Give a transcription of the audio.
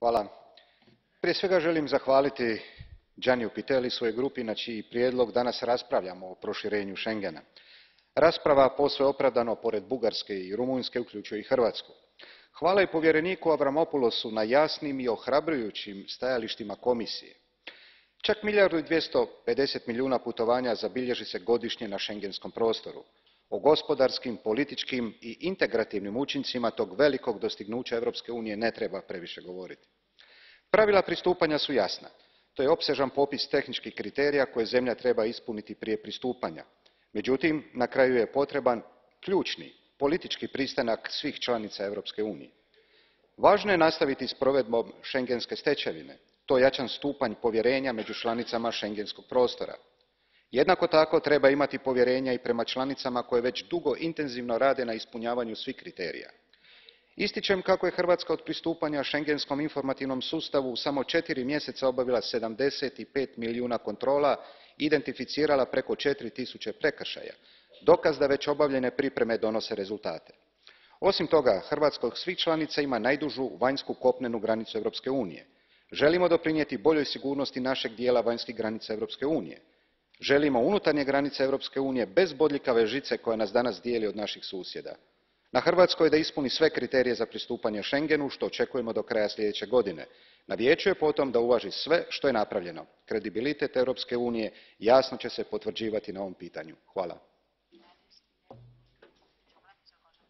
Gospodine Prije svega želim zahvaliti Gianniu Pittelliju i svojoj grupi na čiji prijedlog danas raspravljamo o proširenju Schengena. Rasprava posve opravdano pored Bugarske i Rumunjske uključuje i Hrvatsku. Hvala i povjereniku Avramopoulosu na jasnim i ohrabrujućim stajalištima Komisije. Čak milijardu i dvjesto pedeset milijuna putovanja zabilježi se godišnje na schengenskom prostoru. O gospodarskim, političkim i integrativnim učincima tog velikog dostignuća Europske unije ne treba previše govoriti. Pravila pristupanja su jasna. To je opsežan popis tehničkih kriterija koje zemlja treba ispuniti prije pristupanja. Međutim, na kraju je potreban ključni politički pristanak svih članica Europske unije. Važno je nastaviti s provedbom schengenske stečevine. To je jačan stupanj povjerenja među članicama schengenskog prostora. Jednako tako treba imati povjerenja i prema članicama koje već dugo intenzivno rade na ispunjavanju svih kriterija. Ističem kako je Hrvatska od pristupanja schengenskom informativnom sustavu u samo četiri mjeseca obavila sedamdeset pet milijuna kontrola i identificirala preko četiri tisuće prekršaja dokaz da već obavljene pripreme donose rezultate. Osim toga, Hrvatska od svih članica ima najdužu vanjsku kopnenu granicu Europske. Želimo doprinijeti boljoj sigurnosti našeg dijela vanjskih granica unije. Želimo unutarnje granice Europske unije bez bodljikave žice koja nas danas dijeli od naših susjeda. Na Hrvatskoj je da ispuni sve kriterije za pristupanje Schengenu, što očekujemo do kraja sljedeće godine. Na Vijeću je potom da uvaži sve što je napravljeno. Kredibilitet Europske unije jasno će se potvrđivati na ovom pitanju. Hvala.